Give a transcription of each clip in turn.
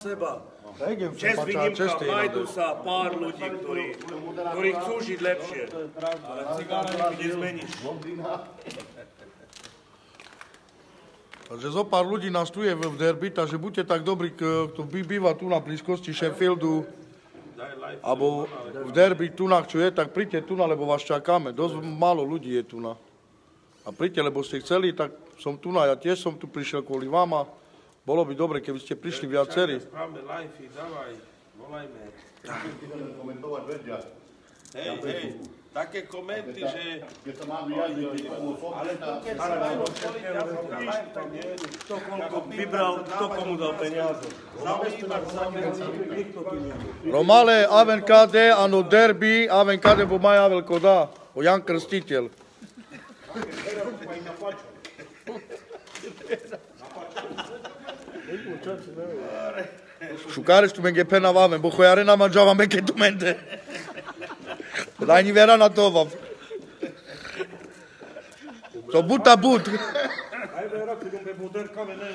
seba. Čes vidím, česte nájdu sa pár ľudí, ktorí, ktorí chcú žiť lepšie. Ale cigára nezmeníš. Takže zo pár ľudí nás tu je v derby, takže buďte tak dobrí, kto by býva tu na blízkosti Sheffieldu, alebo v derby tu na čo je, tak príďte tu na, lebo vás čakáme. Dosť málo ľudí je tu na. A príďte, lebo ste chceli, tak som tu na. Ja tiež som tu prišiel kvôli vám bolo by dobre, keby ste prišli viacerí. Spravme live, dávaj, volajme. Hej, hej, také komenty, že... Kto koľko vybral, kto komu dal peniaze. Nikto tu nie je. Romale, aven kade, ano derby, aven kade bo maja veľko da. O Jan Krstiteľ. Șucare tu menge pena vame, bo hoiare na mangiava menge tu mente. Dai ni vera na to vam. So buta but. Ajde, raki, dom pe moder kamene.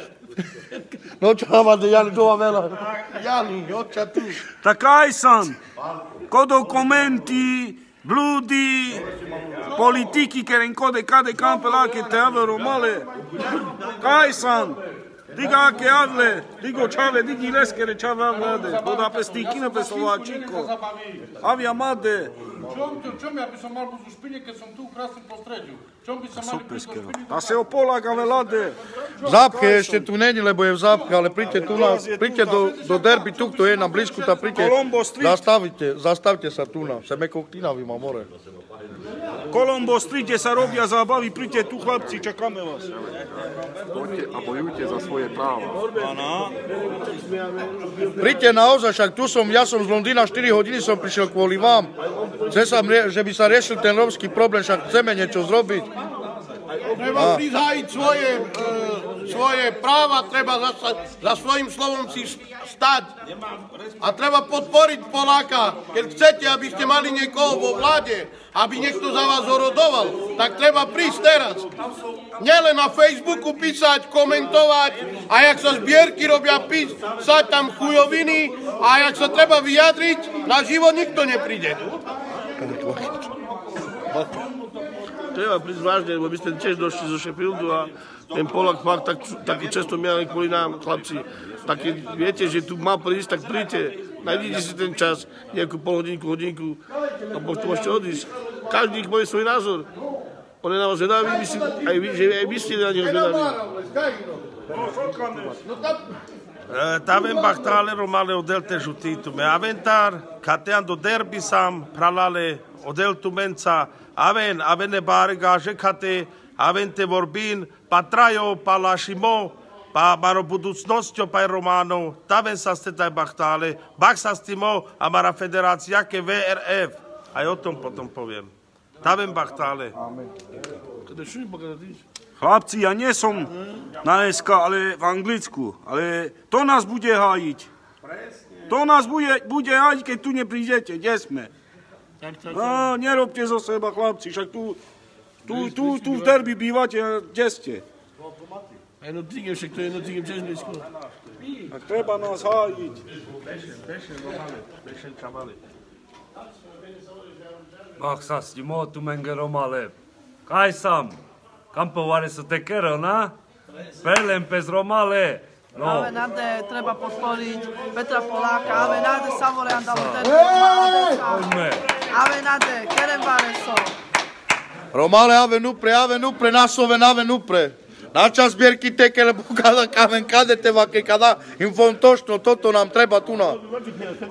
No čava de Jani to vela. Jani, oča tu. Така сам. Кодо коменти, блуди, политики керен коде каде кампела ке те аве ромале. Кај сам. Дига ке авле, диго чаве, диги лескере чаве авле, бода пестикина пе Словачико. Авија маде, Čom, to, čom ja by som mal Soperskeho. A se opolagale lade. Zapke ešte tu není, lebo je v Zapke, ale príďte tu na, príďte do, do derby, tu kto je na blízku, ta príďte. Zastavite, zastavite sa tu na, se me koktinavima more. Kolombo Street, kde sa robia zábavy, príďte tu chlapci, čakáme vás. Poďte a bojujte za svoje práva. Príďte naozaj, však tu som, ja som z Londýna 4 hodiny som prišiel kvôli vám. Chce sa, že by sa riešil ten romský problém, však chceme niečo zrobiť. Treba prizhájiť svoje, e, svoje práva, treba za, za svojim slovom si stať. A treba podporiť Poláka. Keď chcete, aby ste mali niekoho vo vláde, aby niekto za vás horodoval, tak treba prísť teraz. Nielen na Facebooku písať, komentovať a jak sa zbierky robia, písať tam chujoviny a jak sa treba vyjadriť, na život nikto nepríde. Treba prísť vážne, lebo my sme tiež došli zo Sheffieldu a ten Polak fakt tak, takú cestu mieli kvôli nám, chlapci. Tak keď viete, že tu má prísť, tak príďte. Najdite si ten čas, nejakú pol hodinku, a potom môžete odísť. Každý povie svoj názor. On je na vás zvedavý, si, aj vy, že aj vy ste na neho zvedaví. Taven bahtale romale odel te žutito me aventar, kateando derbi sam, pralale odel tu aven, avene bare gaže kate, avente vorbin, patrajo, palašimo, pa maro budućnostjo pa romano, taven sa ste taj bahtale, bak sa stimo, a mara federacija ke VRF. Aj o tom potom poviem. Kada tiš. Chlapci, ja nie som na SK, ale v Anglicku. Ale to nás bude hájiť. To nás bude, bude hájiť, keď tu neprídete. Kde sme? No, nerobte zo seba, chlapci. Však tu, tu, tu, tu v derby bývate. a Kde ste? No tým, však to je no tým, tiež blízko. Tak treba nás hájiť. Maksasti mootu menge romale. Kai sam. Kampo vare su te kero, na? Prelempes romale. No, Ave nade treba podporiť Petra Poláka, Ave nade Savorean dalo ten poďme. Ave nade Kerem Vareso. Romale ave nupre, ave nupre, nasove nave nupre. Načas zbierky teke, lebo kada kamen kade te vake, kada im fon točno, toto nám treba tu na.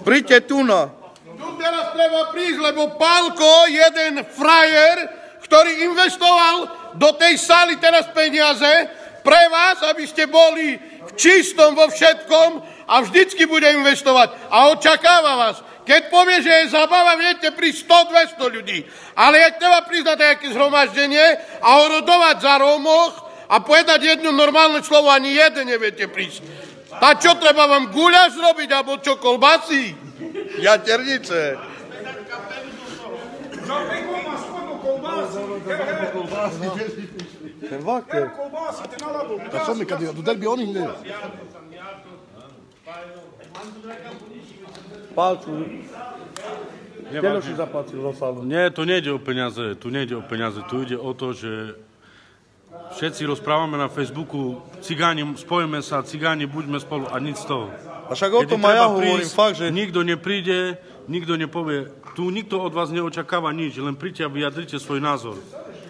Príďte tu na. Tu teraz treba prísť, lebo Pálko, jeden frajer, ktorý investoval do tej sály teraz peniaze pre vás, aby ste boli v čistom vo všetkom a vždycky bude investovať. A očakáva vás. Keď povie, že je zabava, viete prísť 100-200 ľudí. Ale jak treba prísť na nejaké zhromaždenie a orodovať za Rómoch a povedať jedno normálne slovo, ani jeden neviete prísť. A čo treba vám guľaš robiť, alebo čo, kolbasy? Jaternice. Ten vaker. A co my, kad je do derbi oni ne? Palcu. Keľo si zaplatil do salu? Nie, to nejde o peniaze, tu nejde o peniaze, tu ide o to, že všetci rozprávame na Facebooku, cigáni, spojíme sa, cigáni, buďme spolu a nič z toho. A však o tom aj ja hovorím, fakt, že... Nikto nepríde, nikto nepovie, tu nikto od vás neočakáva nič, len príďte a vyjadrite svoj názor.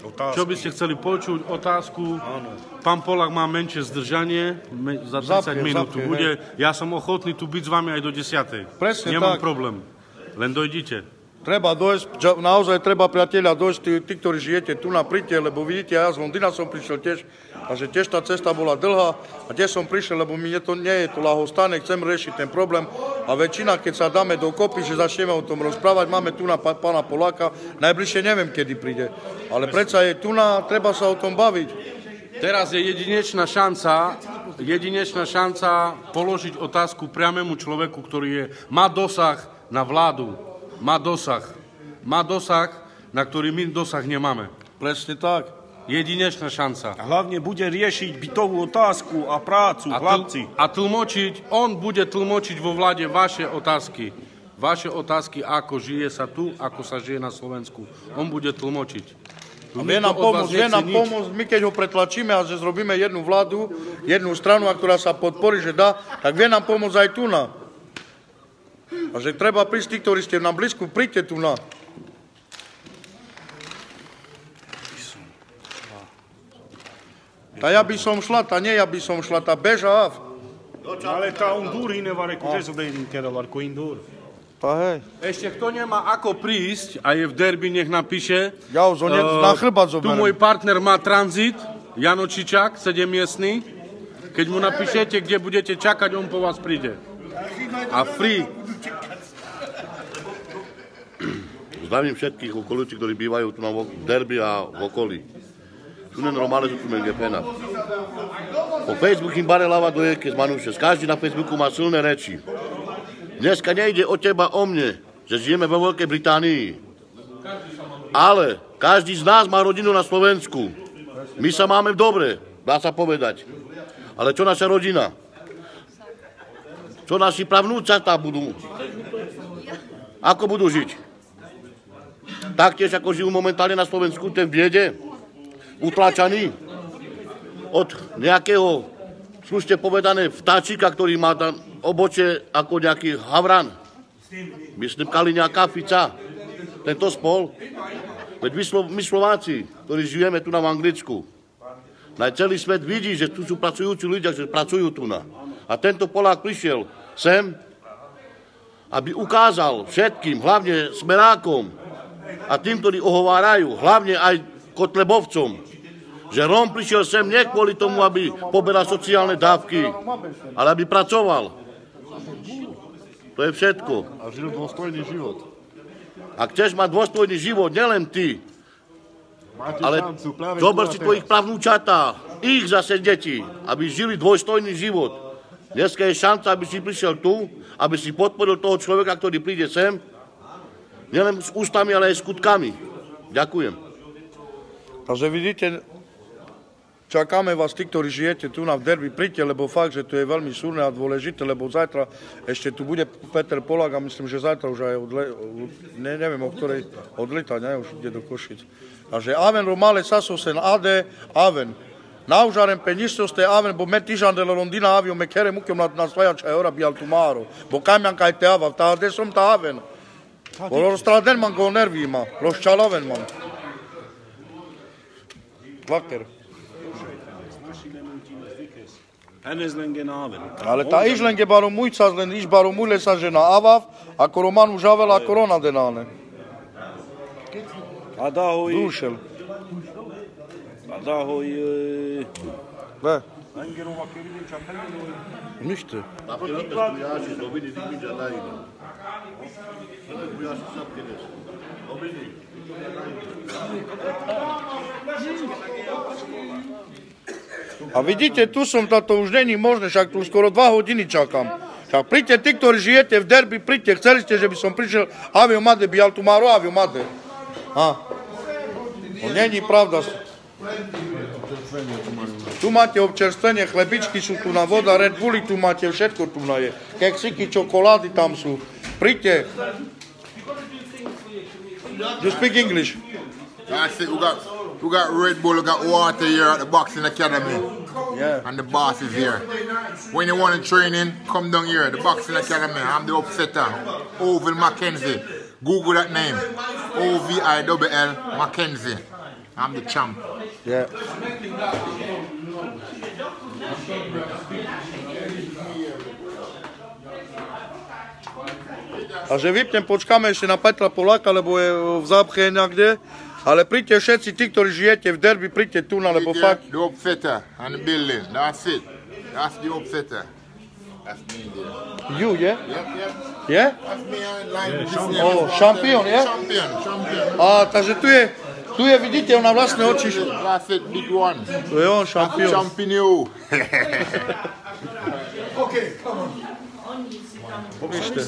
Otázky. Čo by ste chceli počuť? Otázku. Pán Polak má menšie zdržanie, me, za 30 Zapne, minút zapne, bude. Ja som ochotný tu byť s vami aj do 10. Presne Nemám tak. problém. Len dojdite. Treba dojsť, naozaj treba priatelia dojsť, tí, tí, ktorí žijete tu na príte, lebo vidíte, ja z Londýna som prišiel tiež, a že tiež tá cesta bola dlhá a tiež som prišiel, lebo mi to nie je to lahostáne, chcem riešiť ten problém a väčšina, keď sa dáme dokopy, že začneme o tom rozprávať, máme tu na pána Poláka, najbližšie neviem, kedy príde, ale predsa je tu na, treba sa o tom baviť. Teraz je jedinečná šanca, jedinečná šanca položiť otázku priamému človeku, ktorý je, má dosah na vládu. Má dosah. Má dosah, na ktorý my dosah nemáme. Presne tak. Jedinečná šanca. A hlavne bude riešiť bytovú otázku a prácu, A, chlapci. a tlmočiť, on bude tlmočiť vo vláde vaše otázky. Vaše otázky, ako žije sa tu, ako sa žije na Slovensku. On bude tlmočiť. A vie nám pomôcť, vie nám pomôcť, my keď ho pretlačíme a že zrobíme jednu vládu, jednu stranu, a ktorá sa podporí, že dá, tak vie nám pomôcť aj tu na. A že treba prísť tí, ktorí ste nám blízku, príďte tu na. Tá ja by som šla, tá nie ja by som šla, tá beža. Ale tá un dur hinevare cu ce să dai din kerelar cu indur. Tá hej. Ešte kto nemá ako prísť a je v derby, nech napíše. Ja ne- Eh, na chrbát Tu zoberiem. môj partner má tranzit, Jano Čičák, 7 miestný. Keď mu napíšete, kde budete čakať, on po vás príde. A free. Zdravím všetkých okolití, ktorí bývajú tu na derby a v okolí. Tu nenormálne sú tu gepena. Po Facebook im bare lava doje, keď manúšes. Každý na Facebooku má silné reči. Dneska nejde o teba, o mne, že žijeme vo Veľkej Británii. Ale každý z nás má rodinu na Slovensku. My sa máme dobre, dá sa povedať. Ale čo naša rodina? Čo naši pravnúčatá budú? Ako budú žiť? Taktiež ako žijú momentálne na Slovensku, ten biede, utláčaní od nejakého, slušne povedané, vtáčika, ktorý má tam oboče ako nejaký havran. Myslím, Kaliňa Kafica, tento spol. Veď my, Slo- my Slováci, ktorí žijeme tu na Anglicku, na celý svet vidí, že tu sú pracujúci ľudia, že pracujú tu na. A tento Polák prišiel sem, aby ukázal všetkým, hlavne smerákom a tým, ktorí ohovárajú, hlavne aj Kotlebovcom, že Róm prišiel sem nie kvôli tomu, aby poberal sociálne dávky, ale aby pracoval. To je všetko. A žil dôstojný život. Ak chceš mať dôstojný život, nielen ty, Máte ale šancu zober a si tvojich pravnúčatá, ich zase deti, aby žili dôstojný život. Dneska je šanca, aby si prišiel tu, aby si podporil toho človeka, ktorý príde sem, nielen s ústami, ale aj s skutkami. Ďakujem. Takže vidíte, čakáme vás, tí, ktorí žijete tu na v derby, príďte, lebo fakt, že to je veľmi súrne a dôležité, lebo zajtra ešte tu bude Peter Polák a myslím, že zajtra už aj odle, ne, neviem, o ktorej odlita, ne, už ide do Košic. Takže aven romale sasosen ade, aven. naužarem penjistoste aven, bo met de la Londina avio me kere mukim la nasvajača eura bi altumaro, bo kamjan kaj te avav, ta arde som ta aven. Bo lo straden man go nervima, lo ščaloven man. Vaker. Ale ta ižlen ge baro mujca zlen, iš baro mule sa žena avav, a koroman užavela korona denane. A da. Dušel. A da hoj... e, Ve, Engerova Kirilića Pengenoj. ništa. A vidíte, tu som, to už není možné, však tu skoro dva hodiny čakám. Však príďte tí, ktorí žijete v derby, príďte, chceli ste, že by som prišiel avio made, by tu maro avio made. A. To není pravda. Tu máte občerstvenie, chlebičky sú tu na voda, Red Bulli tu máte, všetko tu na je. Keksiky, čokolády tam sú. Príďte. You speak English? I we got we got Red Bull, we got water here at the boxing academy. Yeah. And the boss is here. When you want to training, come down here, the boxing academy. I'm the upsetter. Oval Mackenzie. Google that name. O V I L L Mackenzie. I'm the champ. Yeah. A že vypnem, počkáme ešte na Petra Poláka, lebo je v zápche niekde. Ale príďte všetci tí, ktorí žijete v derby, príďte tu, lebo fakt... The upsetter and the building. That's it. That's the upsetter. That's me there. You, yeah? Yep, yep. Yeah? That's me line with this name. Oh, šampión, yeah? Champion, champion. A, takže tu je, tu je, vidíte, on na vlastné oči. That's it, big one. To je on, šampión. Champion. Pomíšte.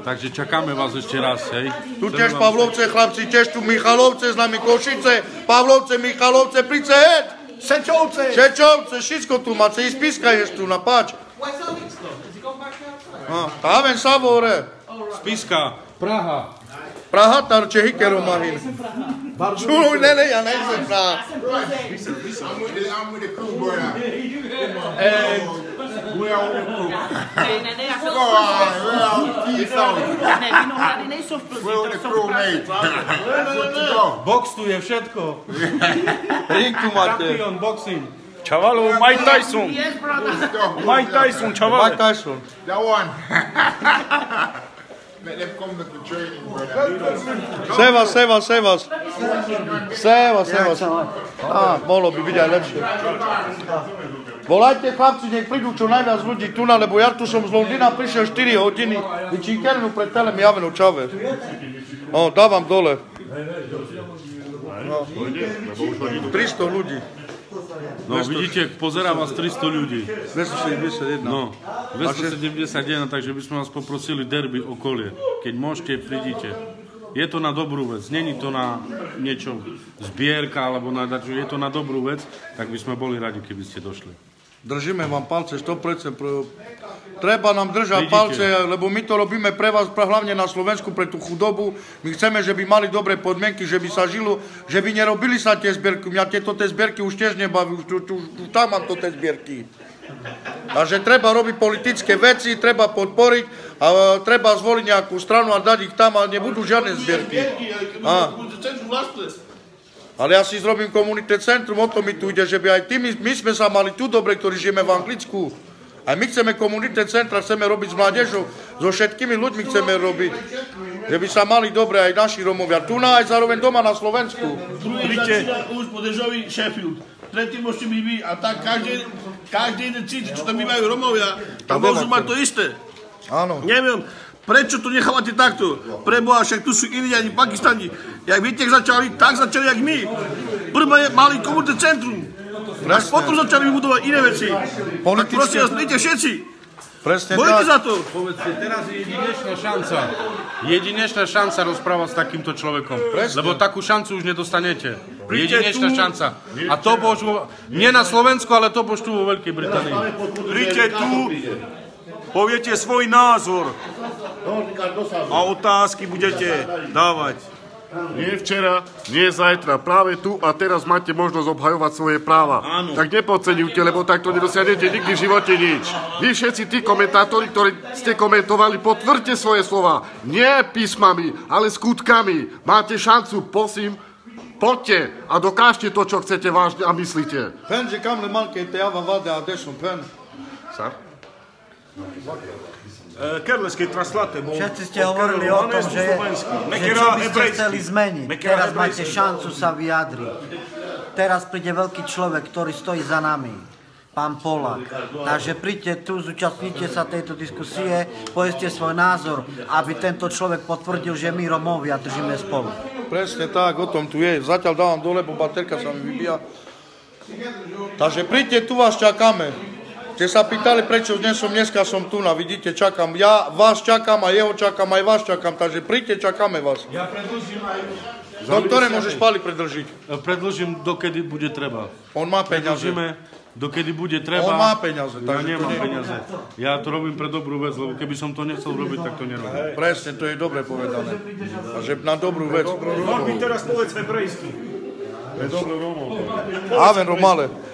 Takže čakáme vás ešte raz, hej. Tu tiež Pavlovce, chlapci, tiež tu Michalovce, s nami Košice, Pavlovce, Michalovce, príďte heď! Sečovce! Sečovce, všetko tu máte, i spiska ješ tu, na páč. No, Táven Savore. Spiska, Praha. Praha, tar Čehikero Mahin. Bardzo Czuł nene, ja ne znam na. On Box tu je všetko. Ring tu máte. Boxing. Chavalo, Mike Tyson. Mike Tyson, chavalo. Mike Tyson. That one. Let them come to the training, brother. Seva, seva, seva. Seva, seva. Á, mohlo by byť aj lepšie. Volajte chlapci, nech prídu čo najviac ľudí tu, lebo ja tu som z Londýna prišiel 4 hodiny. Vyčíkernu pred telem Javenu Čave. No, dávam dole. No. 300 ľudí. No vidíte, pozerá vás 300 ľudí. 271. No, 271, takže by sme vás poprosili derby okolie. Keď môžete, prídite. Je to na dobrú vec, není to na niečo zbierka alebo na dačo, je to na dobrú vec, tak by sme boli radi, keby ste došli. Držíme vám palce 100%. Pro... Treba nám držať Vidíte. palce, lebo my to robíme pre vás, pre, hlavne na Slovensku, pre tú chudobu. My chceme, že by mali dobré podmienky, že by sa žilo, že by nerobili sa tie zbierky. Mňa tieto tie zbierky už tiež nebaví, už, už, už, už tam mám to tie zbierky. Takže treba robiť politické veci, treba podporiť a e, treba zvoliť nejakú stranu a dať ich tam a nebudú žiadne zbierky. A. Ale ja si zrobím komunitné centrum, o to mi tu ide, že by aj ty, my, my sme sa mali tu dobre, ktorí žijeme v Anglicku. A my chceme komunitné centra, chceme robiť s mládežou, so všetkými ľuďmi chceme robiť. Že by sa mali dobre aj naši Romovia. Tu na aj zároveň doma na Slovensku. Príďte. Už po Dežovi Sheffield. Tretí môžete byť vy a tak každý, každý jeden cíti, čo tam bývajú Romovia, Tam tam môžu mať to isté. Áno. Neviem, prečo to nechávate takto? Preboha, však tu sú Indiani, Pakistani. Jak viete, jak začali, tak začali jak my. Prvé mali komunitné centrum. Až potom začali vybudovať iné veci. Tak prosím vás, príďte všetci. Presne Bojte tak. za to. Povedzte, teraz je jedinečná šanca. Jedinečná šanca rozprávať s takýmto človekom. Presne. Lebo takú šancu už nedostanete. Príďte Jedinečná tu. šanca. A to bož vo, nie na Slovensku, ale to bož tu vo Veľkej Británii. Príďte tu, poviete svoj názor a otázky budete dávať. Nie včera, nie zajtra, práve tu a teraz máte možnosť obhajovať svoje práva. Áno. Tak nepodceňujte, lebo takto nedosiahnete nikdy v živote nič. Vy všetci tí komentátori, ktorí ste komentovali, potvrďte svoje slova. Nie písmami, ale skutkami. Máte šancu, prosím, poďte a dokážte to, čo chcete vážne a myslíte. Pen, že kam le malke te java vade a dešom, pen. Sa? E, Kerleskej traslate bol Všetci ste hovorili o tom, že, že čo by ste chceli zmeniť. Teraz máte šancu sa vyjadriť. Teraz príde veľký človek, ktorý stojí za nami. Pán Polak. Takže príďte tu, zúčastnite sa tejto diskusie, povedzte svoj názor, aby tento človek potvrdil, že my Romovia držíme spolu. Presne tak, o tom tu je. Zatiaľ dávam dole, bo baterka sa mi vybíja. Takže príďte, tu vás čakáme. Ste sa pýtali, prečo dnes som, dneska som tu, na vidíte, čakám. Ja vás čakám a jeho čakám, aj vás čakám, takže príďte, čakáme vás. Ja predložím aj Doktore, môžeš Pali predlžiť. Predlžím, dokedy bude treba. On má peniaze. Predlžíme, dokedy bude treba. On má peniaze, Ja takže to nemám nie- peniaze. Ja to robím pre dobrú vec, lebo keby som to nechcel robiť, tak to nerobím. Presne, to je dobre povedané. A že na dobrú vec. By teraz povedzme pre istú. Amen, Romale.